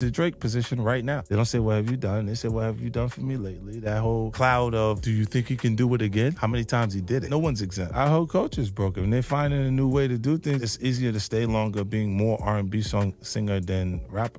the Drake position right now. They don't say, What have you done? They say, What have you done for me lately? That whole cloud of, Do you think he can do it again? How many times he did it? No one's exempt. Our whole culture is broken. They're finding a new way to do things. It's easier to stay longer being more R&B song singer than rapper.